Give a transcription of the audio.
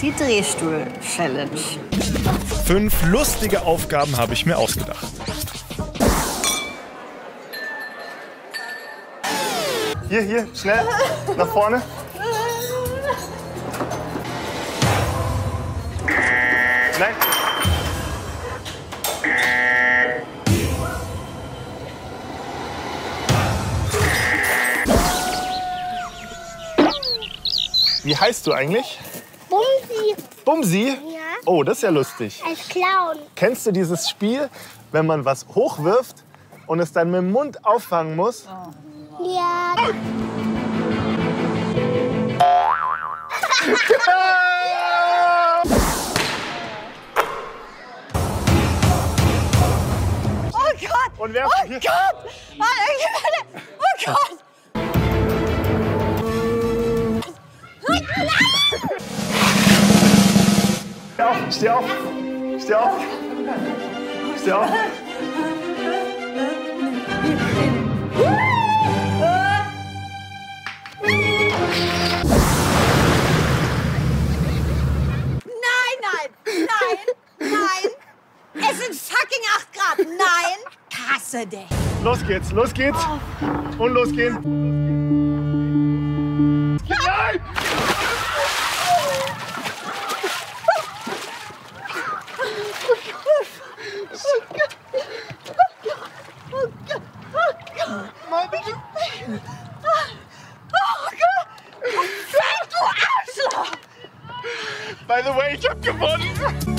Die Drehstuhl-Challenge. Fünf lustige Aufgaben habe ich mir ausgedacht. Hier, hier, schnell, nach vorne. Nein. Wie heißt du eigentlich? Bumsi Bumsi? Ja. Oh, das ist ja lustig. als Clown. Kennst du dieses Spiel, wenn man was hochwirft und es dann mit dem Mund auffangen muss? Ja. Oh Gott! Und wer Oh Gott! Mann, Oh Gott! Auf, steh auf, steh auf, steh auf. Nein, nein, nein, nein! Es sind fucking 8 Grad! Nein! Hasse dich! Los geht's, los geht's. Und losgehen. Nein! By the way, ich hab gewonnen.